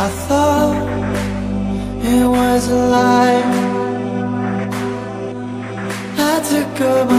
I thought it was a lie. I took a